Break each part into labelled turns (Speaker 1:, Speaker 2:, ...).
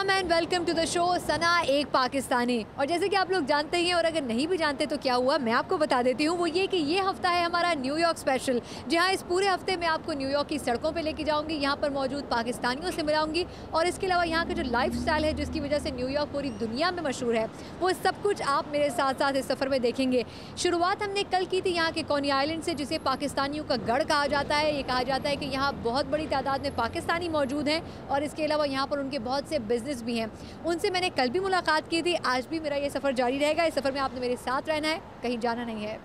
Speaker 1: السلام and welcome to the show سنا ایک پاکستانی اور جیسے کہ آپ لوگ جانتے ہی ہیں اور اگر نہیں بھی جانتے تو کیا ہوا؟ میں آپ کو بتا دیتی ہوں وہ یہ کہ یہ ہفتہ ہے ہمارا نیو یارک اسپیشل جہاں اس پورے ہفتے میں آپ کو نیو یارک کی سڑکوں پہ لے کے جاؤں گی، یہاں پر موجود پاکستانیوں سے ملاؤں گی اور اس کے علاوہ یہاں کا جو لائف اسٹائل ہے، جس کی وجہ سے نیو یارک پوری دنیا میں مشہور ہے، وہ سب کچھ آپ میرے ساتھ ساتھ اس سفر میں دیکھیں گے۔ شروعات ہم نے کل کی تھی یہاں کے کونی آئلینڈ سے، جسے پاکستانیوں کا گڑھ کہا جاتا ہے۔ یہ کہا جاتا ہے کہ یہاں بہت بڑی تعداد میں پاکستانی موجود ہیں اور اس کے علاوہ یہاں پر ان کے بہت سے بزنس اسٹریٹجسٹ بھی ہیں۔ ان سے میں نے کل بھی ملاقات کی تھی، آج بھی میرا یہ سفر جاری رہے گا۔ اس سفر میں آپ نے میرے ساتھ رہنا ہے، کہیں جانا نہیں ہے۔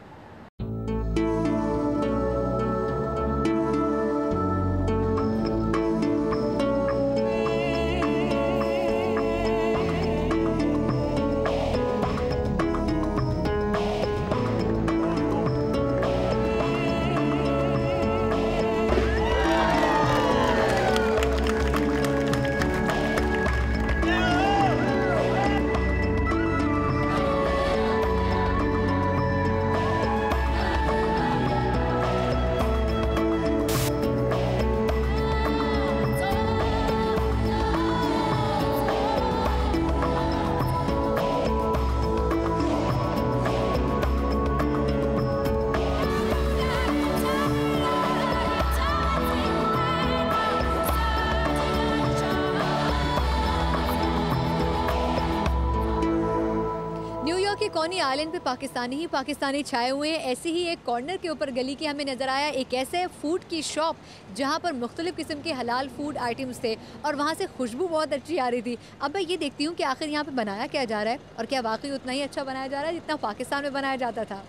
Speaker 1: کے کونی آئلینڈ پہ پاکستانی ہی پاکستانی چھائے ہوئے ہیں۔ ایسی ہی ایک کارنر کے اوپر گلی کے ہمیں نظر آیا۔ ایک ایسے فوڈ کی شاپ جہاں پر مختلف قسم کے حلال فوڈ آئٹمس تھے اور وہاں سے خوشبو بہت اچھی آ رہی تھی۔ اب میں یہ دیکھتی ہوں کہ آخر یہاں پہ بنایا کیا جا رہا ہے اور کیا واقعی اتنا ہی اچھا بنایا جا رہا ہے جتنا پاکستان میں بنایا جاتا تھا۔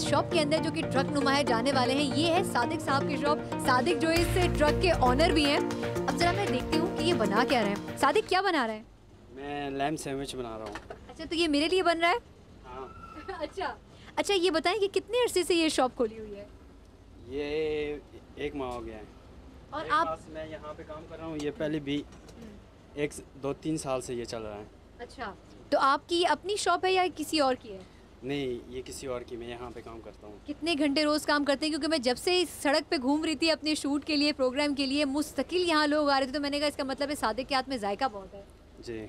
Speaker 1: شاپ کے اندر جو کہ ٹرک نما جانے والے ہیں یہ ہے صادق صاحب کی شاپ۔ صادق جو اس ٹرک کے آنر بھی ہیں۔ اب ذرا میں
Speaker 2: دیکھتی ہوں کہ یہ بنا کیا
Speaker 1: رہے ہیں۔ صادق کیا بنا رہے ہیں؟ میں
Speaker 2: لیم
Speaker 1: سینڈوچ بنا رہا ہوں۔ اچھا تو یہ میرے لیے بن رہا ہے؟ ہاں۔
Speaker 2: اچھا۔ اچھا یہ بتائیں کہ کتنے
Speaker 1: عرصے
Speaker 2: سے
Speaker 1: یہ
Speaker 2: شاپ کھولی ہوئی ہے؟ یہ ایک ماہ ہو گیا ہے۔ اور آپ؟ میں یہاں پہ کام کر رہا ہوں یہ
Speaker 1: پہلے بھی ایک دو تین سال سے یہ چل رہا ہے۔ اچھا۔
Speaker 2: تو آپ کی اپنی شاپ ہے یا کسی اور کی ہے؟
Speaker 1: نہیں یہ کسی اور کی میں یہاں پہ کام کرتا ہوں۔ کتنے گھنٹے روز کام کرتے ہیں؟ کیونکہ میں جب سے اس سڑک پہ گھوم رہی تھی اپنے شوٹ کے لیے پروگرام کے لیے مستقل یہاں لوگ آ رہے تھے تو میں
Speaker 2: نے
Speaker 1: کہا اس کا مطلب ہے سادے کے ہاتھ
Speaker 2: میں ذائقہ بہت ہے۔ جی۔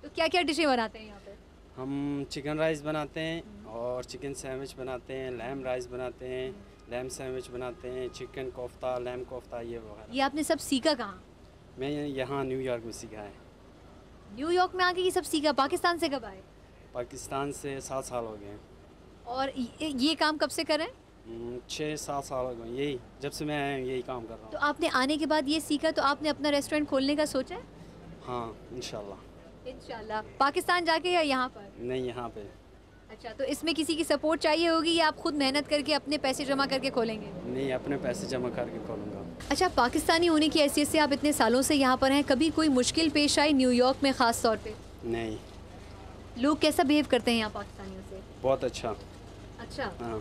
Speaker 2: تو کیا کیا ڈشیں بناتے ہیں یہاں پہ؟ ہم چکن رائس بناتے ہیں اور چکن سینڈوچ بناتے ہیں لیم
Speaker 1: رائس بناتے ہیں لیم سینڈوچ
Speaker 2: بناتے ہیں چکن کوفتہ لیم کوفتہ
Speaker 1: یہ وغیرہ۔ یہ آپ نے سب سیکھا کہاں؟ میں یہاں
Speaker 2: نیو یارک میں سیکھا ہے۔ نیو یارک
Speaker 1: میں آ کے یہ سب سیکھا پاکستان سے کب
Speaker 2: آئے؟ پاکستان سے سات سال ہو گئے ہیں۔ اور یہ کام کب سے کر رہے ہیں
Speaker 1: چھ
Speaker 2: سات
Speaker 1: سال ہو گئے یہی جب سے میں یہی کام کر رہا ہوں۔ تو آپ
Speaker 2: نے آنے
Speaker 1: کے بعد یہ سیکھا تو آپ
Speaker 2: نے اپنا ریسٹورینٹ
Speaker 1: کھولنے کا سوچا ہے؟ ہاں انشاءاللہ۔ انشاءاللہ۔ پاکستان جا کے یا یہاں پر؟ نہیں یہاں پہ۔ اچھا تو
Speaker 2: اس میں کسی کی سپورٹ چاہیے
Speaker 1: ہوگی یا آپ خود محنت کر کے اپنے پیسے جمع کر کے کھولیں گے؟ نہیں اپنے پیسے جمع کر کے کھولوں گا۔ اچھا
Speaker 2: پاکستانی
Speaker 1: ہونے کی حیثیت سے آپ اتنے سالوں سے
Speaker 2: یہاں پر
Speaker 1: ہیں
Speaker 2: کبھی
Speaker 1: کوئی مشکل پیش آئی نیو یارک میں خاص طور پہ؟ نہیں۔ لوگ کیسا بیہیو کرتے ہیں یہاں پاکستانیوں سے؟ بہت اچھا۔ اچھا۔ ہاں۔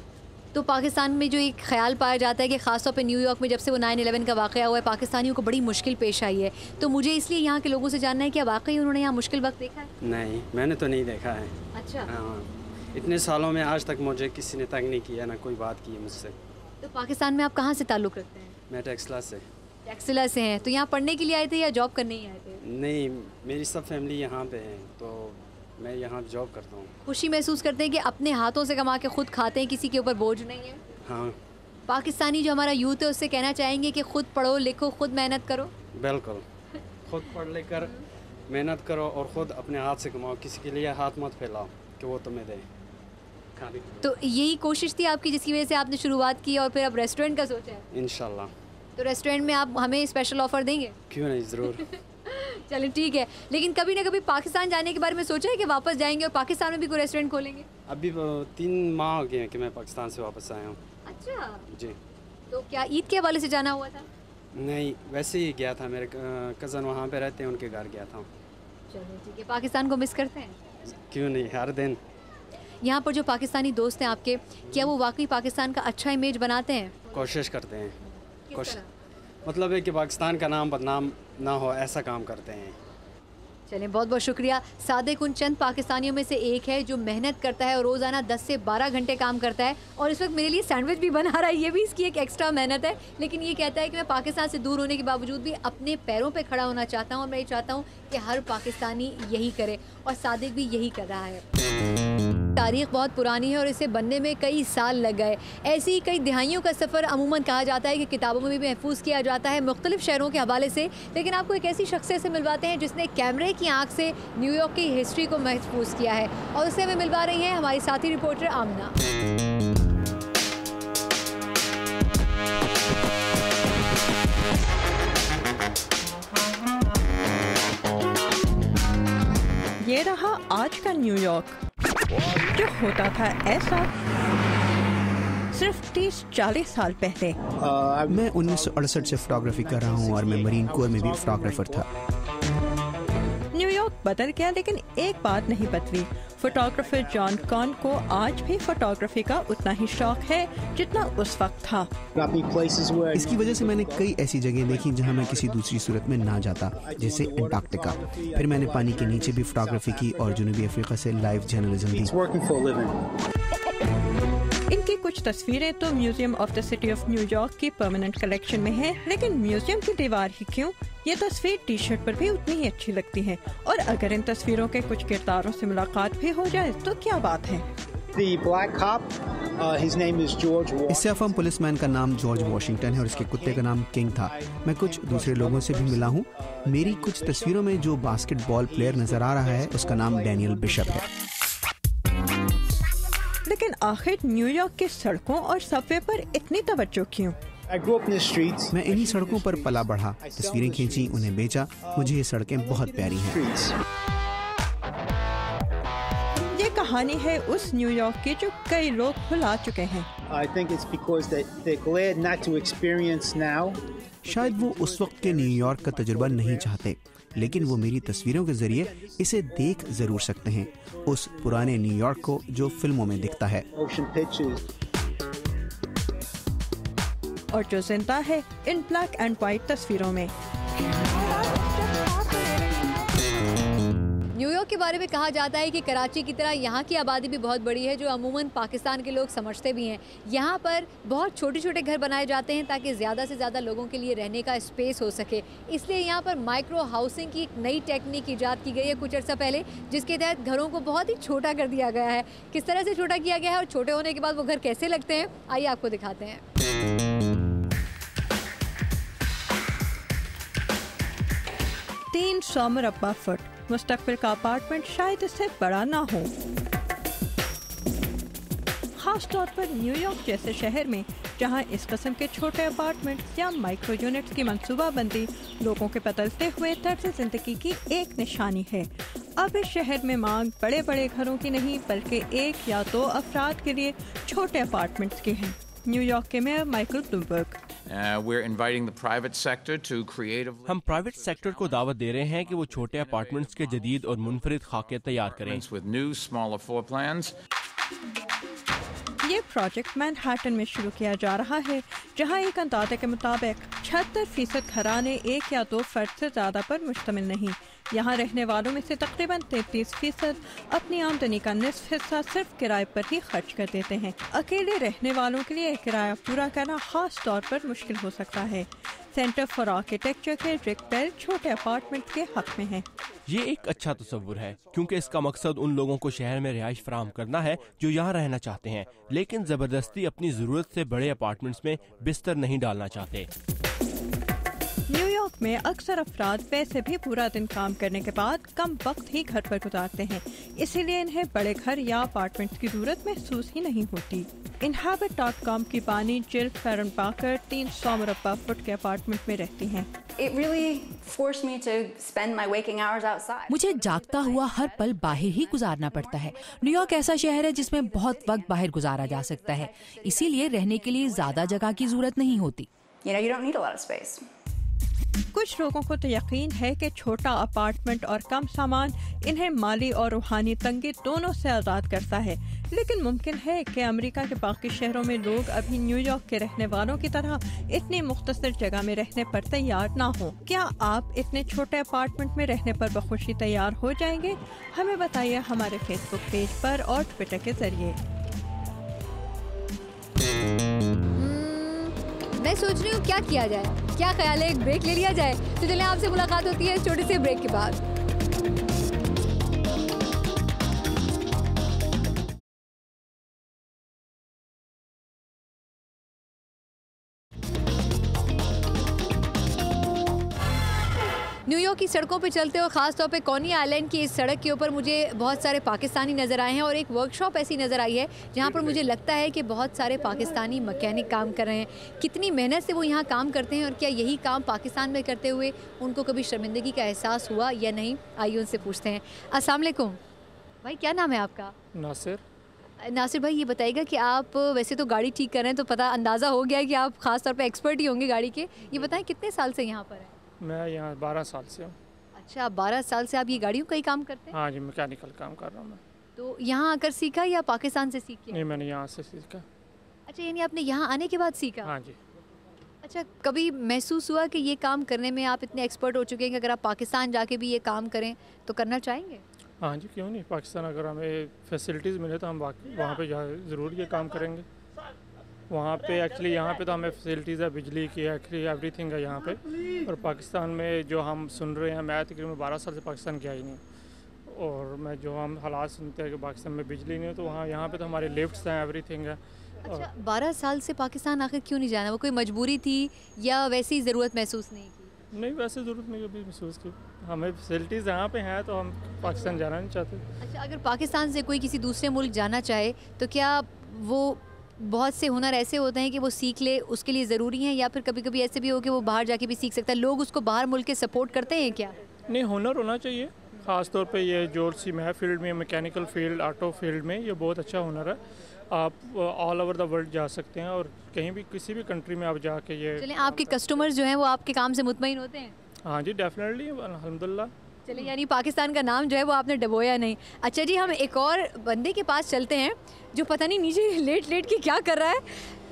Speaker 1: تو پاکستان میں جو ایک خیال پایا جاتا ہے کہ خاص طور پہ نیو یارک میں جب سے وہ نائن الیون کا واقعہ ہوا
Speaker 2: ہے پاکستانیوں کو بڑی مشکل پیش
Speaker 1: آئی
Speaker 2: ہے۔ تو مجھے اس لیے یہاں کے لوگوں سے جاننا ہے کہ واقعی انہوں نے یہاں مشکل وقت
Speaker 1: دیکھا ہے؟ نہیں میں نے تو نہیں دیکھا ہے۔
Speaker 2: اچھا۔ ہاں۔ اتنے
Speaker 1: سالوں میں آج تک مجھے کسی نے تنگ نہیں کیا نہ کوئی بات کی ہے مجھ
Speaker 2: سے۔ تو پاکستان میں آپ کہاں سے تعلق رکھتے ہیں؟ میں ٹیکسلا سے۔
Speaker 1: ٹیکسلا سے ہیں۔ تو یہاں پڑھنے کے لیے آئے تھے یا جاب کرنے ہی آئے تھے؟ نہیں میری سب
Speaker 2: فیملی
Speaker 1: یہاں پہ ہیں تو میں یہاں جاب کرتا ہوں۔ خوشی محسوس کرتے ہیں کہ اپنے
Speaker 2: ہاتھوں سے کما کے خود کھاتے ہیں کسی کے اوپر بوجھ نہیں ہے۔ ہاں۔ پاکستانی جو ہمارا یوتھ ہے اس سے کہنا چاہیں گے
Speaker 1: کہ خود پڑھو لکھو خود محنت کرو۔ بالکل۔ خود پڑھ لے کر محنت کرو اور خود اپنے ہاتھ
Speaker 2: سے
Speaker 1: کماؤ۔ کسی کے لیے ہاتھ مت پھیلاؤ کہ
Speaker 2: وہ تمہیں دیں
Speaker 1: تو یہی کوشش تھی آپ کی جس کی وجہ سے آپ نے شروعات کی اور پھر اب ریسٹورینٹ کا سوچا ہے انشاءاللہ۔ تو ریسٹورینٹ
Speaker 2: میں آپ ہمیں اسپیشل آفر دیں گے؟ کیوں نہیں؟ ضرور۔ چلیں ٹھیک ہے۔ لیکن
Speaker 1: کبھی
Speaker 2: نہ
Speaker 1: کبھی پاکستان جانے کے بارے میں سوچا ہے کہ
Speaker 2: واپس جائیں گے اور پاکستان میں بھی کوئی ریسٹورینٹ کھولیں گے؟ ابھی تین ماہ ہو
Speaker 1: گئے ہیں کہ میں پاکستان سے واپس آیا
Speaker 2: ہوں۔ اچھا۔ جی۔ تو
Speaker 1: کیا عید کے حوالے سے جانا ہوا تھا؟ نہیں ویسے ہی گیا تھا۔ میرے کزن وہاں
Speaker 2: پہ رہتے ہیں
Speaker 1: ان
Speaker 2: کے
Speaker 1: گھر
Speaker 2: گیا تھا۔ چلو ٹھیک ہے۔ پاکستان کو مس کرتے ہیں؟ کیوں نہیں؟ ہر دن۔
Speaker 1: یہاں پر جو پاکستانی دوست ہیں آپ کے
Speaker 2: کیا وہ
Speaker 1: واقعی پاکستان کا اچھا امیج بناتے ہیں؟
Speaker 2: کوشش کرتے ہیں۔
Speaker 1: کوشش
Speaker 2: مطلب ہے کہ پاکستان کا نام بدنام نہ ہو، ایسا کام کرتے ہیں۔
Speaker 1: چلیں، بہت بہت شکریہ۔ صادق ان چند پاکستانیوں میں سے ایک ہے جو محنت کرتا ہے اور روزانہ دس سے بارہ گھنٹے کام کرتا ہے۔ اور اس وقت میرے لیے سینڈوچ بھی بنا رہا ہے۔ یہ بھی اس کی ایک ایکسٹرا محنت ہے۔ لیکن یہ کہتا ہے کہ میں پاکستان سے دور ہونے کے باوجود بھی اپنے پیروں پہ کھڑا ہونا چاہتا ہوں اور میں یہ چاہتا ہوں کہ ہر پاکستانی یہی کرے اور صادق بھی یہی کر رہا ہے۔ تاریخ بہت پرانی ہے اور اسے بننے میں کئی سال لگ گئے۔ ایسی ہی کئی دہائیوں کا سفر عموماً کہا جاتا ہے کہ کتابوں میں بھی محفوظ کیا جاتا ہے مختلف شہروں کے حوالے سے، لیکن آپ کو ایک ایسی شخصیت سے ملواتے ہیں جس نے کیمرے کی آنکھ سے نیو یارک کی ہسٹری کو محفوظ کیا ہے۔ اور اسے ہمیں ملوا رہی ہیں ہماری ساتھی رپورٹر آمنہ
Speaker 3: یہ رہا آج کا نیو یارک۔ جو ہوتا تھا ایسا صرف تیس چالیس سال پہلے۔
Speaker 4: میں انیس سو اڑسٹھ سے فوٹوگرافی کر رہا ہوں اور میں مرین کور میں بھی فوٹوگرافر تھا۔
Speaker 3: بدل گیا لیکن ایک بات نہیں بدلی۔ فوٹوگرافر جان کان کو آج بھی فوٹوگرافی کا اتنا ہی شوق ہے جتنا اس وقت تھا۔
Speaker 4: اس کی وجہ سے میں نے کئی ایسی جگہیں دیکھی جہاں میں کسی دوسری صورت میں نہ جاتا جیسے انٹارکٹیکا۔ پھر میں نے پانی کے نیچے بھی فوٹوگرافی کی اور جنوبی افریقہ سے لائیو جرنلزم دی۔
Speaker 3: تصویریں تو museum of the city of New York کی پرماننٹ کلیکشن میں ہیں لیکن میوزیم کی دیوار ہی کیوں؟ یہ تصویر ٹی شرٹ پر بھی اتنی ہی اچھی لگتی ہے۔ اور اگر ان تصویروں کے کچھ کرداروں سے ملاقات بھی ہو جائے تو کیا بات ہے؟
Speaker 4: اس سے افہم پولیس مین کا نام جارج واشنگٹن ہے اور اس کے کتے کا نام کنگ تھا۔ میں کچھ دوسرے لوگوں سے بھی ملا ہوں۔ میری کچھ تصویروں میں جو باسکٹ بال پلیئر نظر آ رہا ہے اس کا نام ڈینیل بشپ ہے۔
Speaker 3: آخر نیو یارک کی سڑکوں اور وے پر اتنی توجہ کیوں؟
Speaker 4: میں انہی سڑکوں پر پلا بڑھا تصویریں کھینچی انہیں بیچا۔ مجھے یہ سڑکیں بہت پیاری ہیں۔
Speaker 3: یہ کہانی ہے اس نیو یارک کی جو کئی لوگ بھلا چکے ہیں۔
Speaker 4: شاید وہ اس وقت کے نیو یارک کا تجربہ نہیں چاہتے۔ لیکن وہ میری تصویروں کے ذریعے اسے دیکھ ضرور سکتے ہیں۔ اس پرانے نیو یارک کو جو فلموں میں دکھتا ہے۔
Speaker 3: اور جو زندہ ہے ان بلیک اینڈ وائٹ تصویروں میں۔
Speaker 1: بارے میں کہا جاتا ہے کہ کراچی کی طرح یہاں کی آبادی بھی بہت بڑی ہے، جو عموماً پاکستان کے لوگ سمجھتے بھی ہیں۔ یہاں پر بہت چھوٹے چھوٹے گھر بنائے جاتے ہیں تاکہ زیادہ سے زیادہ لوگوں کے لیے رہنے کا اسپیس ہو سکے۔ اس لیے یہاں پر مائکرو ہاؤسنگ کی ایک نئی ٹیکنیک ایجاد کی گئی ہے کچھ عرصہ پہلے، جس کے تحت گھروں کو بہت ہی چھوٹا کر دیا گیا ہے۔ کس طرح سے چھوٹا کیا گیا ہے اور چھوٹے ہونے کے بعد وہ گھر کیسے لگتے ہیں، آئیے آپ کو دکھاتے ہیں۔
Speaker 3: تین سو مربع فٹ۔ مستقبل کا اپارٹمنٹ شاید اس سے بڑا نہ ہو۔ خاص طور پر نیو یارک جیسے شہر میں، جہاں اس قسم کے چھوٹے اپارٹمنٹ یا مائکرو یونٹس کی منصوبہ بندی لوگوں کے بدلتے ہوئے طرز زندگی کی ایک نشانی ہے۔ اب اس شہر میں مانگ بڑے بڑے گھروں کی نہیں، بلکہ ایک یا دو افراد کے لیے چھوٹے اپارٹمنٹس کی ہیں۔ نیو یارک کے میئر مائیکل بلومبرگ۔
Speaker 5: ہم پرائیویٹ سیکٹر کو دعوت دے رہے ہیں کہ وہ چھوٹے اپارٹمنٹس کے جدید اور منفرد خاکے تیار کریں۔
Speaker 3: یہ پروجیکٹ مینہٹن میں شروع کیا جا رہا ہے، جہاں ایک اندازے کے مطابق چھہتر فیصد گھرانے ایک یا دو فرد سے زیادہ پر مشتمل نہیں۔ یہاں رہنے والوں میں سے تقریباً تینتیس فیصد اپنی آمدنی کا نصف حصہ صرف کرائے پر ہی خرچ کر دیتے ہیں۔ اکیلے رہنے والوں کے لیے کرایہ پورا کرنا خاص طور پر مشکل ہو سکتا ہے۔ سینٹر فار آرکیٹیکچر کے رک چھوٹے اپارٹمنٹ کے حق میں ہیں۔
Speaker 5: یہ ایک اچھا تصور ہے، کیونکہ اس کا مقصد ان لوگوں کو شہر میں رہائش فراہم کرنا ہے جو یہاں رہنا چاہتے ہیں، لیکن زبردستی اپنی ضرورت سے بڑے اپارٹمنٹس میں بستر نہیں ڈالنا چاہتے۔
Speaker 3: میں اکثر افراد ویسے بھی پورا دن کام کرنے کے بعد کم وقت ہی گھر پر گزارتے ہیں۔ اسی لیے انہیں بڑے گھر یا اپارٹمنٹ کی ضرورت محسوس ہی نہیں ہوتی۔ انہیبٹ ڈاٹ کام کی بانی جل فیرن پاکر تین سو مربع فٹ کے اپارٹمنٹ میں رہتی ہیں۔
Speaker 6: مجھے جاگتا ہوا ہر پل باہر ہی گزارنا پڑتا ہے۔ نیو یارک ایسا شہر ہے جس میں بہت وقت باہر گزارا جا سکتا ہے۔ اسی لیے رہنے کے لیے زیادہ جگہ کی ضرورت نہیں ہوتی۔
Speaker 3: کچھ لوگوں کو تو یقین ہے کہ چھوٹا اپارٹمنٹ اور کم سامان انہیں مالی اور روحانی تنگی دونوں سے آزاد کرتا ہے۔ لیکن ممکن ہے کہ امریکہ کے باقی شہروں میں لوگ ابھی نیو یارک کے رہنے والوں کی طرح اتنی مختصر جگہ میں رہنے پر تیار نہ ہوں۔ کیا آپ اتنے چھوٹے اپارٹمنٹ میں رہنے پر بخوشی تیار ہو جائیں گے؟ ہمیں بتائیے ہمارے فیس بک پیج پر اور ٹویٹر کے ذریعے۔
Speaker 1: میں سوچ رہی ہوں کیا کیا جائے؟ کیا خیال ہے ایک بریک لے لیا جائے؟ تو چلیں آپ سے ملاقات ہوتی ہے چھوٹے سے بریک کے بعد۔ یارک کی سڑکوں پہ چلتے ہوئے خاص طور پہ کونی آئی لینڈ کی اس سڑک کے اوپر مجھے بہت سارے پاکستانی نظر آئے ہیں اور ایک ورک شاپ ایسی نظر آئی ہے جہاں پر مجھے لگتا ہے کہ بہت سارے پاکستانی مکینک کام کر رہے ہیں۔ کتنی محنت سے وہ یہاں کام کرتے ہیں اور کیا یہی کام پاکستان میں کرتے ہوئے ان کو کبھی شرمندگی کا احساس ہوا یا نہیں؟ آئیے ان سے پوچھتے ہیں۔ السلام علیکم۔ بھائی کیا نام ہے آپ کا؟
Speaker 7: ناصر۔
Speaker 1: ناصر بھائی یہ بتائیے گا کہ آپ ویسے تو گاڑی ٹھیک کر رہے ہیں تو پتہ اندازہ ہو گیا ہے کہ آپ خاص طور پہ ایکسپرٹ ہی ہوں گے گاڑی کے۔ یہ بتائیں کتنے سال سے یہاں پر ہیں؟
Speaker 7: میں یہاں بارہ سال سے ہوں۔
Speaker 1: اچھا بارہ سال سے آپ یہ گاڑیوں کا ہی کام کرتے ہیں؟
Speaker 7: ہاں جی میکینیکل کام کر رہا ہوں میں۔
Speaker 1: تو یہاں آ کر سیکھا یا پاکستان سے سیکھ
Speaker 7: نہیں میں نے یہاں سے سیکھا۔
Speaker 1: اچھا یعنی آپ نے یہاں آنے کے بعد سیکھا؟
Speaker 7: ہاں جی۔
Speaker 1: اچھا کبھی محسوس ہوا کہ یہ کام کرنے میں آپ اتنے ایکسپرٹ ہو چکے ہیں کہ اگر آپ پاکستان جا کے بھی یہ کام کریں تو کرنا چاہیں گے؟
Speaker 7: ہاں جی کیوں نہیں؟ پاکستان اگر ہمیں فیسلٹیز ملے تو ہم وہاں پہ جا ضرور یہ کام کریں گے۔ وہاں پہ ایکچولی یہاں پہ تو ہمیں فیسلٹیز ہے بجلی کی ایکچولی ایوری تھنگ ہے یہاں پہ۔ اور پاکستان میں جو ہم سن رہے ہیں میں تقریباً بارہ سال سے پاکستان گیا ہی نہیں اور میں جو ہم حالات سنتے ہیں کہ پاکستان میں بجلی نہیں ہے تو وہاں یہاں پہ تو ہمارے لفٹس ہیں ایوری تھنگ ہے
Speaker 1: اچھا بارہ سال سے پاکستان آخر کیوں نہیں جانا؟ وہ کوئی مجبوری تھی یا ویسی ضرورت محسوس نہیں کی؟
Speaker 7: نہیں ویسے ضرورت نہیں کبھی محسوس کی۔ ہمیں فیسلٹیز یہاں پہ ہیں تو ہم پاکستان جانا نہیں چاہتے۔
Speaker 1: اچھا اگر پاکستان سے کوئی کسی دوسرے ملک جانا چاہے تو کیا وہ بہت سے ہنر ایسے ہوتے ہیں کہ وہ سیکھ لے اس کے لیے ضروری ہیں یا پھر کبھی کبھی ایسے بھی ہو کہ وہ باہر جا کے بھی سیکھ سکتا ہے۔ لوگ اس کو باہر ملک کے سپورٹ کرتے ہیں کیا؟
Speaker 7: نہیں ہنر ہونا چاہیے۔ خاص طور پہ یہ جو سی میں فیلڈ میں میکینیکل فیلڈ آٹو فیلڈ میں یہ بہت اچھا ہنر ہے۔ آپ آل اوور دا ورلڈ جا سکتے ہیں اور کہیں بھی کسی بھی کنٹری میں آپ جا کے یہ
Speaker 1: چلیں آپ کے کسٹمر جو ہیں وہ آپ کے کام سے مطمئن ہوتے ہیں؟
Speaker 7: ہاں جی ڈیفینیٹلی الحمد للہ
Speaker 1: چلے یعنی پاکستان کا نام جو ہے وہ آپ نے ڈبویا نہیں۔ اچھا جی ہم ایک اور بندے کے پاس چلتے ہیں جو پتہ نہیں نیچے لیٹ لیٹ کے کیا کر رہا ہے۔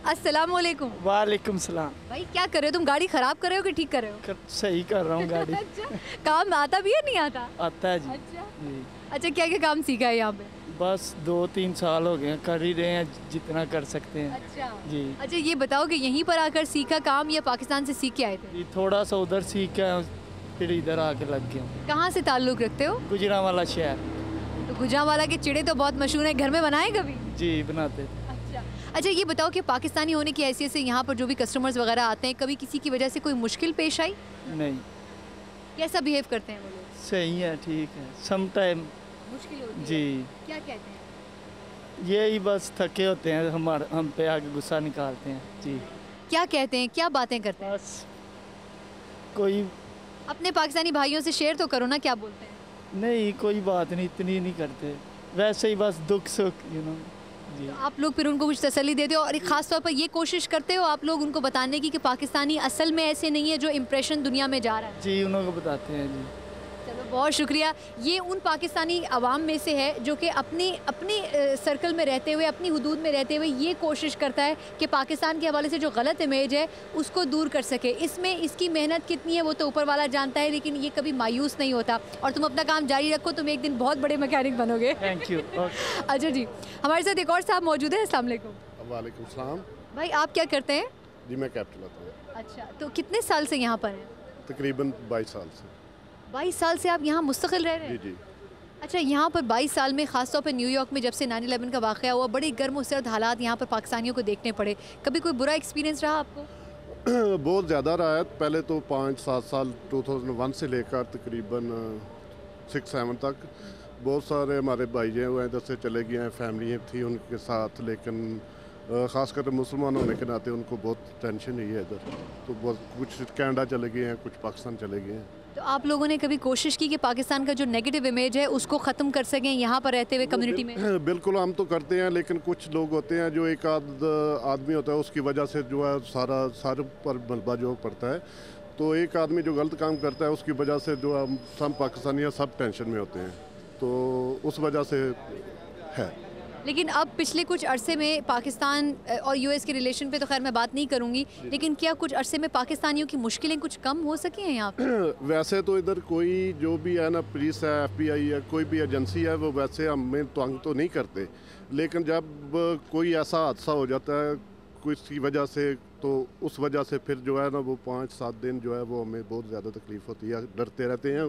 Speaker 1: السلام علیکم۔
Speaker 8: وعلیکم السلام۔
Speaker 1: بھائی کیا کر رہے ہو؟ تم گاڑی خراب کر رہے ہو کہ ٹھیک کر رہے ہو؟
Speaker 8: صحیح کر رہا ہوں گاڑی۔
Speaker 1: اچھا کام آتا بھی ہے نہیں آتا؟
Speaker 8: آتا ہے جی۔
Speaker 1: اچھا۔
Speaker 8: جی۔
Speaker 1: اچھا کیا کیا کام سیکھا ہے یہاں پہ؟
Speaker 8: بس دو تین سال ہو گئے ہیں کر ہی رہے ہیں جتنا کر سکتے ہیں۔
Speaker 1: اچھا۔
Speaker 8: جی۔
Speaker 1: اچھا یہ بتاؤ کہ یہیں پر آ کر سیکھا کام یا پاکستان سے سیکھ کے آئے تھے؟
Speaker 8: جی تھوڑا سا ادھر سیکھ کے پھر ادھر آ کے لگ گیا ہوں۔
Speaker 1: کہاں سے تعلق رکھتے ہو؟
Speaker 8: گجرا والا شہر۔
Speaker 1: تو گجرا والا کے چڑے تو بہت مشہور ہیں گھر میں بنائے کبھی؟
Speaker 8: جی بناتے
Speaker 1: اچھا۔ اچھا یہ بتاؤ کہ پاکستانی ہونے کی حیثیت سے یہاں پر جو بھی کسٹمرز وغیرہ آتے ہیں کبھی کسی کی وجہ سے کوئی مشکل پیش آئی؟
Speaker 8: نہیں۔
Speaker 1: کیسا بیہیو کرتے ہیں وہ لوگ؟
Speaker 8: صحیح ہے ٹھیک ہے۔ سم ٹائم
Speaker 1: مشکل ہوتی ہے۔
Speaker 8: جی۔
Speaker 1: کیا کہتے ہیں؟
Speaker 8: یہی بس تھکے ہوتے ہیں ہمارے ہم پہ آ کے غصہ نکالتے ہیں۔ جی۔
Speaker 1: کیا کہتے ہیں؟ کیا باتیں کرتے ہیں؟
Speaker 8: بس کوئی
Speaker 1: اپنے پاکستانی بھائیوں سے شیئر تو کرو نا کیا بولتے ہیں؟
Speaker 8: نہیں کوئی بات نہیں اتنی نہیں کرتے۔ ویسے ہی بس دکھ سکھ یو نو جی۔
Speaker 1: آپ لوگ پھر ان کو کچھ تسلی دیتے ہو اور ایک خاص طور پر یہ کوشش کرتے ہو آپ لوگ ان کو بتانے کی کہ پاکستانی اصل میں ایسے نہیں ہے جو امپریشن دنیا میں جا رہا ہے؟
Speaker 8: جی انہوں کو بتاتے ہیں جی۔
Speaker 1: چلو بہت شکریہ۔ یہ ان پاکستانی عوام میں سے ہے جو کہ اپنی اپنی سرکل میں رہتے ہوئے اپنی حدود میں رہتے ہوئے یہ کوشش کرتا ہے کہ پاکستان کے حوالے سے جو غلط امیج ہے اس کو دور کر سکے۔ اس میں اس کی محنت کتنی ہے وہ تو اوپر والا جانتا ہے لیکن یہ کبھی مایوس نہیں ہوتا۔ اور تم اپنا کام جاری رکھو تم ایک دن بہت بڑے میکینک بنو گے
Speaker 8: تھینک یو
Speaker 1: اچھا جی ہمارے ساتھ ایک اور صاحب موجود ہے السلام علیکم۔
Speaker 9: وعلیکم السلام۔
Speaker 1: بھائی آپ کیا کرتے ہیں؟
Speaker 9: جی میں ہوں۔
Speaker 1: اچھا تو کتنے سال سے یہاں پر ہیں؟
Speaker 9: تقریباً بائیس سال سے۔
Speaker 1: بائیس سال سے آپ یہاں مستقل رہ رہے ہیں؟
Speaker 9: جی جی۔
Speaker 1: اچھا یہاں پر بائیس سال میں خاص طور پہ نیو یارک میں جب سے نائن الیون کا واقعہ ہوا بڑے گرم و سرد حالات یہاں پر پاکستانیوں کو دیکھنے پڑے۔ کبھی کوئی برا ایکسپیرینس رہا آپ کو؟
Speaker 9: بہت زیادہ رہا ہے۔ پہلے تو پانچ سات سال ٹو تھاؤزنڈ ون سے لے کر تقریباً سکس سیون تک۔ بہت سارے ہمارے بھائی ہیں ادھر سے چلے گئے ہیں فیملی تھی ان کے ساتھ۔ لیکن خاص کر مسلمان ہونے کے ناطے ان کو بہت ٹینشن ہی ہے ادھر۔ تو بہت کچھ کینیڈا چلے گئے ہیں کچھ پاکستان چلے گئے ہیں۔
Speaker 1: تو آپ لوگوں نے کبھی کوشش کی کہ پاکستان کا جو نیگیٹو امیج ہے اس کو ختم کر سکیں یہاں پر رہتے ہوئے کمیونٹی میں؟
Speaker 9: بالکل ہم تو کرتے ہیں لیکن کچھ لوگ ہوتے ہیں جو ایک آدھ آدمی ہوتا ہے اس کی وجہ سے جو ہے سارا سارے پر ملبہ جو پڑتا ہے۔ تو ایک آدمی جو غلط کام کرتا ہے اس کی وجہ سے جو ہم سب پاکستانی سب ٹینشن میں ہوتے ہیں۔ تو اس وجہ سے ہے۔
Speaker 1: لیکن اب پچھلے کچھ عرصے میں پاکستان اور یو ایس کے ریلیشن پہ تو خیر میں بات نہیں کروں گی لیکن کیا کچھ عرصے میں پاکستانیوں کی مشکلیں کچھ کم ہو سکی ہیں یہاں پہ؟
Speaker 9: ویسے تو ادھر کوئی جو بھی ہے نا پولیس ہے ایف بی آئی ہے کوئی بھی ایجنسی ہے وہ ویسے ہمیں تنگ تو نہیں کرتے۔ لیکن جب کوئی ایسا حادثہ ہو جاتا ہے کسی وجہ سے تو اس وجہ سے پھر جو ہے نا وہ پانچ سات دن جو ہے وہ ہمیں بہت زیادہ تکلیف ہوتی ہے ڈرتے رہتے ہیں۔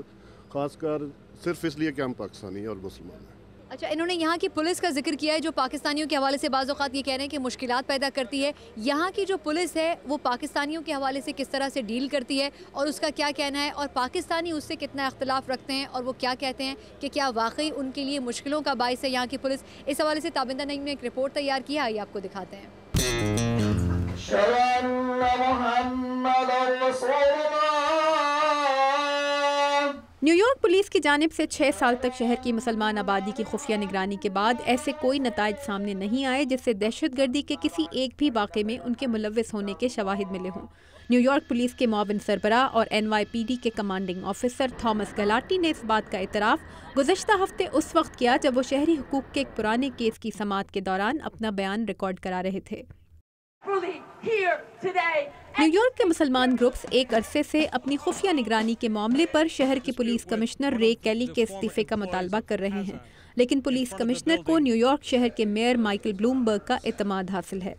Speaker 9: خاص کر صرف اس لیے کہ ہم پاکستانی اور مسلمان ہیں۔
Speaker 1: اچھا انہوں نے یہاں کی پولیس کا ذکر کیا ہے جو پاکستانیوں کے حوالے سے بعض اوقات یہ کہہ رہے ہیں کہ مشکلات پیدا کرتی ہے۔ یہاں کی جو پولیس ہے، وہ پاکستانیوں کے حوالے سے کس طرح سے ڈیل کرتی ہے اور اس کا کیا کہنا ہے اور پاکستانی اس سے کتنا اختلاف رکھتے ہیں اور وہ کیا کہتے ہیں کہ کیا واقعی ان کے لیے مشکلوں کا باعث ہے یہاں کی پولیس۔ اس حوالے سے تابندہ نعیم نے ایک رپورٹ تیار کیا ہے آپ کو دکھاتے ہیں۔
Speaker 10: نیو یارک پولیس کی جانب سے چھ سال تک شہر کی مسلمان آبادی کی خفیہ نگرانی کے بعد ایسے کوئی نتائج سامنے نہیں آئے جس سے دہشت گردی کے کسی ایک بھی واقعے میں ان کے ملوث ہونے کے شواہد ملے ہوں۔ نیو یارک پولیس کے معاون سربراہ اور این وائی پی ڈی کے کمانڈنگ آفیسر تھامس گلاٹی نے اس بات کا اعتراف گزشتہ ہفتے اس وقت کیا جب وہ شہری حقوق کے ایک پرانے کیس کی سماعت کے دوران اپنا بیان ریکارڈ کرا رہے تھے۔ نیو یارک کے مسلمان گروپس ایک عرصے سے اپنی خفیہ نگرانی کے معاملے پر شہر کی پولیس کمشنر رے کیلی کے استعفے کا مطالبہ کر رہے ہیں۔ لیکن پولیس کمشنر کو نیو یارک شہر کے میئر مائیکل بلومبرگ کا اعتماد حاصل ہے۔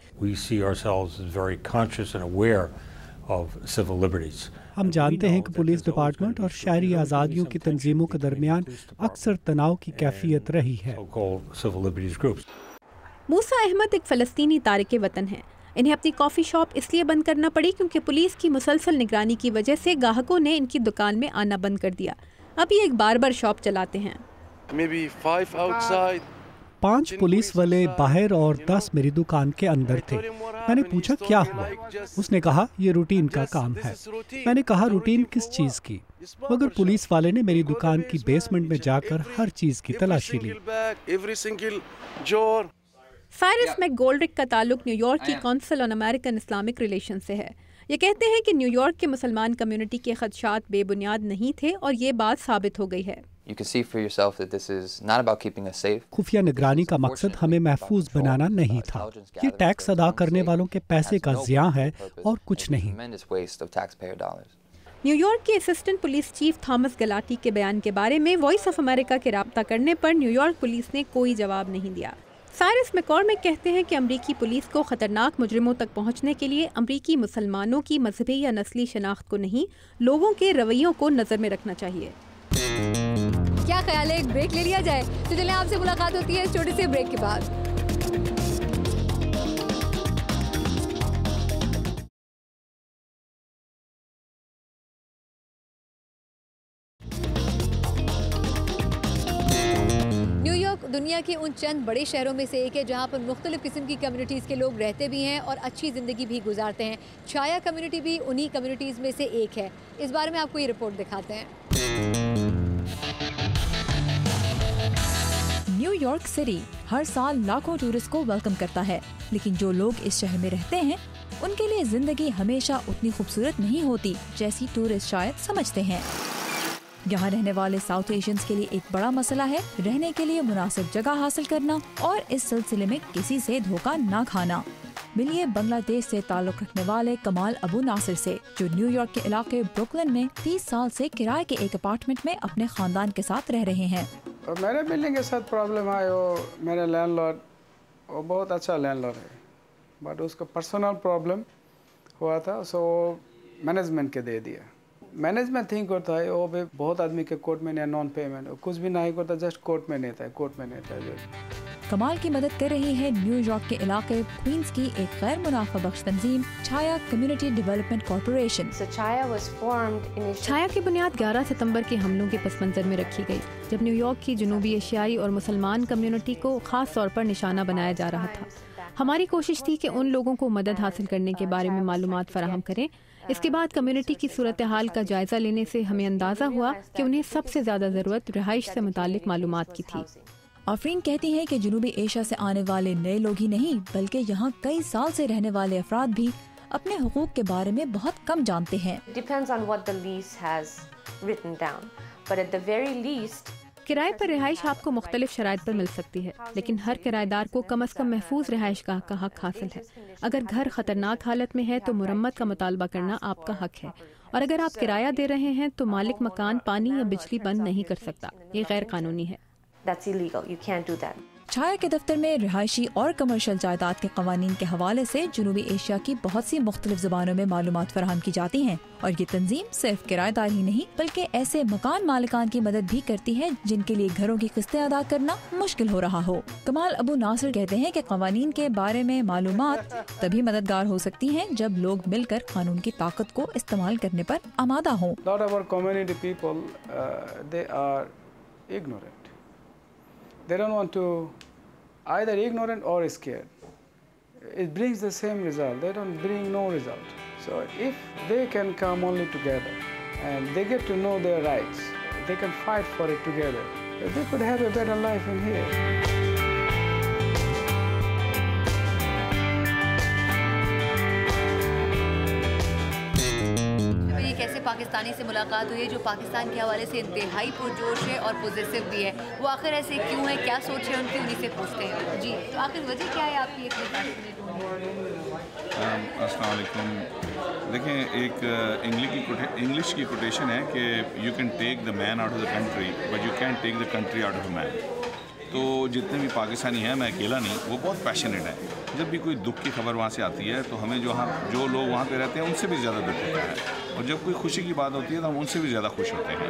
Speaker 11: ہم جانتے ہیں کہ پولیس ڈپارٹمنٹ اور شہری آزادیوں کی تنظیموں کے درمیان اکثر تناؤ کی کیفیت رہی ہے۔
Speaker 10: موسا احمد ایک فلسطینی تارک وطن ہے انہیں اپنی کافی شاپ اس لیے بند کرنا پڑی کیونکہ پولیس کی مسلسل نگرانی کی وجہ سے گاہکوں نے ان کی دکان میں آنا بند کر دیا۔ اب یہ ایک بار بار شاپ چلاتے ہیں۔
Speaker 11: پانچ پولیس والے باہر اور دس میری دکان کے اندر تھے۔ میں نے پوچھا کیا ہوا؟ اس نے کہا یہ روٹین کا کام ہے۔ میں نے کہا روٹین کس چیز کی؟ مگر پولیس والے نے میری دکان کی بیسمنٹ میں جا کر ہر چیز کی تلاشی لی۔
Speaker 10: سائرس میں گولڈرک کا تعلق نیو یارک کی council on American Islamic relation سے ہے۔ یہ کہتے ہیں کہ نیو یارک کے مسلمان کمیونٹی کے خدشات بے بنیاد نہیں تھے اور یہ بات ثابت ہو گئی ہے۔
Speaker 11: خفیہ نگرانی کا مقصد ہمیں محفوظ بنانا نہیں تھا یہ ٹیکس ادا کرنے والوں کے پیسے کا زیاں ہے اور کچھ نہیں۔
Speaker 10: نیو یارک کے assistant police chief Thomas Galati کے بیان کے بارے میں وائس آف امریکہ کے رابطہ کرنے پر نیو یارک پولیس نے کوئی جواب نہیں دیا۔ سائرس میکارمک کہتے ہیں کہ امریکی پولیس کو خطرناک مجرموں تک پہنچنے کے لیے امریکی مسلمانوں کی مذہبی یا نسلی شناخت کو نہیں، لوگوں کے رویوں کو نظر میں رکھنا چاہیے۔
Speaker 1: کیا خیال ہے ایک بریک لے لیا جائے؟ تو چلیں آپ سے ملاقات ہوتی ہے چھوٹے سے بریک کے بعد۔ دنیا کے ان چند بڑے شہروں میں سے ایک ہے جہاں پر مختلف قسم کی کمیونٹیز کے لوگ رہتے بھی ہیں اور اچھی زندگی بھی گزارتے ہیں۔ چھایا کمیونٹی بھی انہی کمیونٹیز میں سے ایک ہے۔ اس بارے میں آپ کو یہ رپورٹ دکھاتے ہیں۔
Speaker 6: نیو یارک سٹی ہر سال لاکھوں ٹورسٹ کو ویلکم کرتا ہے۔ لیکن جو لوگ اس شہر میں رہتے ہیں، ان کے لیے زندگی ہمیشہ اتنی خوبصورت نہیں ہوتی جیسی ٹورسٹ شاید سمجھتے ہیں۔ یہاں رہنے والے ساؤتھ ایشینز کے لیے ایک بڑا مسئلہ ہے، رہنے کے لیے مناسب جگہ حاصل کرنا اور اس سلسلے میں کسی سے دھوکہ نہ کھانا۔ ملیے بنگلہ دیش سے تعلق رکھنے والے کمال ابو ناصر سے، جو نیو یارک کے علاقے بروکلن میں تیس سال سے کرائے کے ایک اپارٹمنٹ میں اپنے خاندان کے ساتھ رہ رہے ہیں۔
Speaker 12: میرے بلڈنگ کے ساتھ پرابلم ہے وہ میرے لینڈ لارڈ وہ بہت اچھا لینڈ لارڈ ہے۔ بٹ اس کا پرسنل پرابلم ہوا تھا سو مینجمنٹ کے دے دیا۔ مینجمنٹ تھنک کرتا ہے وہ بھی بہت آدمی کے کورٹ میں نہیں نان پیمنٹ کچھ بھی نہیں کرتا جسٹ کورٹ میں نہیں تھا کورٹ میں نہیں تھا
Speaker 6: کمال کی مدد کر رہی ہے نیو یارک کے علاقے کوئنز کی ایک غیر منافع بخش تنظیم چھایا کمیونٹی ڈیولپمنٹ کارپوریشن
Speaker 10: چھایا کی بنیاد گیارہ ستمبر کے حملوں کے پس منظر میں رکھی گئی جب نیو یارک کی جنوبی ایشیائی اور مسلمان کمیونٹی کو خاص طور پر نشانہ بنایا جا رہا تھا۔ ہماری کوشش تھی کہ ان لوگوں کو مدد حاصل کرنے کے بارے میں معلومات فراہم کریں۔ اس کے بعد کمیونٹی کی صورتحال کا جائزہ لینے سے ہمیں اندازہ ہوا کہ انہیں سب سے زیادہ ضرورت رہائش سے متعلق معلومات کی تھی۔
Speaker 6: آفرین کہتی ہیں کہ جنوبی ایشیا سے آنے والے نئے لوگ ہی نہیں بلکہ یہاں کئی سال سے رہنے والے افراد بھی اپنے حقوق کے بارے میں بہت کم جانتے ہیں۔
Speaker 13: کرائے پر رہائش آپ کو مختلف شرائط پر مل سکتی ہے، لیکن ہر کرایہ دار کو کم از کم محفوظ رہائش گاہ کا حق حاصل ہے۔ اگر گھر خطرناک حالت میں ہے تو مرمت کا مطالبہ کرنا آپ کا حق ہے۔ اور اگر آپ کرایہ دے رہے ہیں تو مالک مکان، پانی یا بجلی بند نہیں کر سکتا۔ یہ غیر قانونی ہے۔
Speaker 6: چھایا کے دفتر میں رہائشی اور کمرشل جائیداد کے قوانین کے حوالے سے جنوبی ایشیا کی بہت سی مختلف زبانوں میں معلومات فراہم کی جاتی ہیں اور یہ تنظیم صرف کرایہ دار ہی نہیں بلکہ ایسے مکان مالکان کی مدد بھی کرتی ہے جن کے لیے گھروں کی قسطیں ادا کرنا مشکل ہو رہا ہو۔ کمال ابو ناصر کہتے ہیں کہ قوانین کے بارے میں معلومات تبھی مددگار ہو سکتی ہیں جب لوگ مل کر قانون کی طاقت کو استعمال کرنے پر آمادہ ہوں۔
Speaker 12: They don't want to either ignorant or scared. It brings the same result. They don't bring no result. So if they can come only together and they get to know their rights, they can fight for it together. They could have a better life in here.
Speaker 1: Pakistani سے ملاقات ہوئی ہے، جو پاکستان کے حوالے سے انتہائی پرجوش ہے اور پوزیسو بھی ہے۔ وہ آخر ایسے کیوں ہے کیا سوچ ہے ان کی؟ انہیں سے پوچھتے ہیں۔ جی تو آخر وجہ کیا ہے آپ کی
Speaker 14: السلام علیکم۔ دیکھیں، ایک انگلش کی کوٹیشن ہے کہ you can take the man out of the country but you can take the country out of the man تو جتنے بھی پاکستانی ہیں، میں اکیلا نہیں، وہ بہت پیشنیٹ ہے جب بھی کوئی دکھ کی خبر وہاں سے آتی ہے، تو ہمیں جو ہاں جو لوگ وہاں پہ رہتے ہیں، ان سے بھی زیادہ دکھ ہوتا ہے۔ اور جب کوئی خوشی کی بات ہوتی ہے تو ہم ان سے بھی زیادہ خوش ہوتے ہیں۔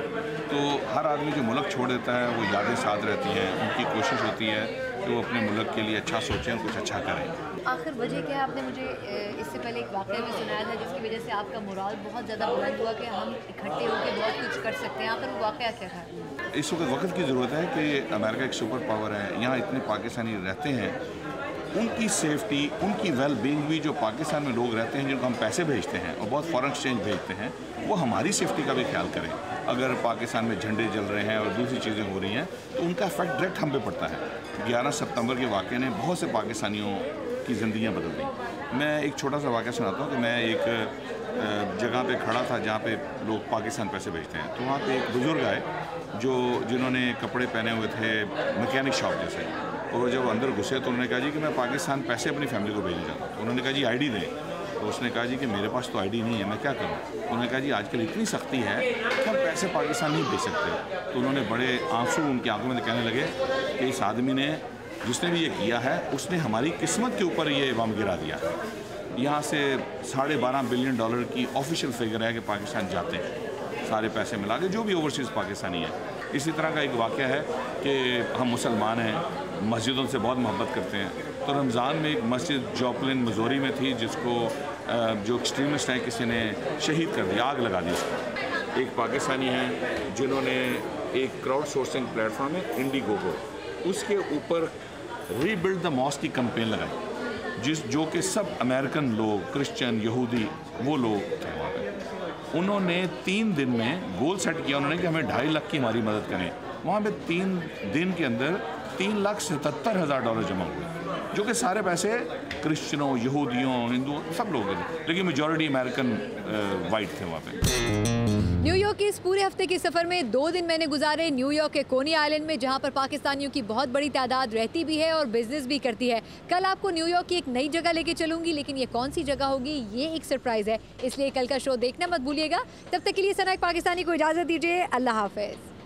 Speaker 14: تو ہر آدمی جو ملک چھوڑ دیتا ہے وہ یادیں ساتھ رہتی ہیں ان کی کوشش ہوتی ہے کہ وہ اپنے ملک کے لیے اچھا سوچیں کچھ اچھا کریں۔
Speaker 1: آخر وجہ کیا ہے؟ آپ نے مجھے اس سے پہلے ایک واقعہ بھی سنایا تھا جس کی وجہ سے آپ کا مرال بہت زیادہ بلند ہوا کہ ہم اکٹھے ہو کے بہت کچھ کر سکتے ہیں۔ آخر وہ واقعہ کیا تھا؟
Speaker 14: اس وقت وقت کی ضرورت ہے کہ امریکہ ایک سپر پاور ہے۔ یہاں اتنے پاکستانی رہتے ہیں ان کی سیفٹی ان کی ویل بینگ بھی جو پاکستان میں لوگ رہتے ہیں، جن کو ہم پیسے بھیجتے ہیں اور بہت فارن ایکسچینج بھیجتے ہیں، وہ ہماری سیفٹی کا بھی خیال کریں۔ اگر پاکستان میں جھنڈے جل رہے ہیں اور دوسری چیزیں ہو رہی ہیں، تو ان کا افیکٹ ڈائریکٹ ہم پہ پڑتا ہے۔ گیارہ ستمبر کے واقعے نے بہت سے پاکستانیوں کی زندگیاں بدل دیں۔ میں ایک چھوٹا سا واقعہ سناتا ہوں کہ میں ایک جگہ پہ کھڑا تھا جہاں پہ لوگ پاکستان پیسے بھیجتے ہیں۔ تو وہاں پہ ایک بزرگ آئے جو، جنہوں نے کپڑے پہنے ہوئے تھے، مکینک شاپ جیسے۔ اور جب اندر گھسے تو انہوں نے کہا جی کہ میں پاکستان پیسے اپنی فیملی کو بھیجنا چاہتا ہوں انہوں نے کہا جی آئی ڈی دیں تو اس نے کہا جی کہ میرے پاس تو آئی ڈی نہیں ہے میں کیا کروں انہوں نے کہا جی آج کل اتنی سختی ہے کہ ہم پیسے پاکستان نہیں بھیج سکتے تو انہوں نے بڑے آنسو ان کی آنکھوں میں کہنے لگے کہ اس آدمی نے جس نے بھی یہ کیا ہے اس نے ہماری قسمت کے اوپر یہ بم گرا دیا ہے یہاں سے ساڑھے بارہ بلین ڈالر کی آفیشیل فگر ہے کہ پاکستان جاتے ہیں سارے پیسے ملا کے جو بھی اوورسیز پاکستانی ہیں اسی طرح کا ایک واقعہ ہے کہ ہم مسلمان ہیں، مسجدوں سے بہت محبت کرتے ہیں۔ تو رمضان میں ایک مسجد جوپلن مزوری میں تھی، جس کو جو ایکسٹریمسٹ ہیں، کسی نے شہید کر دیا، آگ لگا دی۔ اس کو ایک پاکستانی ہیں جنہوں نے ایک کراؤڈ سورسنگ پلیٹ فارم ہے انڈی گوگو اس کے اوپر ری بلڈ دا ماس کی کمپین لگائی، جس، جو کہ سب امریکن لوگ کرسچن یہودی، وہ لوگ تھے وہاں پہ۔ انہوں نے تین دن میں گول سیٹ کیا، انہوں نے کہ ہمیں ڈھائی لاکھ کی ہماری مدد کریں۔ وہاں پہ تین دن کے اندر تین لاکھ ستتر ہزار ڈالر جمع ہوئے، جو کہ سارے پیسے کرسچنوں، یہودیوں، ہندوؤں، سب لوگ تھے لیکن میجورٹی امریکن وائٹ تھے وہاں پہ۔ Hmm.
Speaker 1: نیو یارک کے اس پورے ہفتے کے سفر میں دو دن میں نے گزارے نیو یارک کے کونی آئلینڈ میں، جہاں پر پاکستانیوں کی بہت بڑی تعداد رہتی بھی ہے اور بزنس بھی کرتی ہے۔ کل آپ کو نیو یارک کی ایک نئی جگہ لے کے چلوں گی، لیکن یہ کون سی جگہ ہوگی؟ یہ ایک سرپرائز ہے۔ اس لیے کل کا شو دیکھنا مت بھولیے گا۔ تب تک کے لیے سنا پاکستانی کو اجازت دیجیے اللہ حافظ۔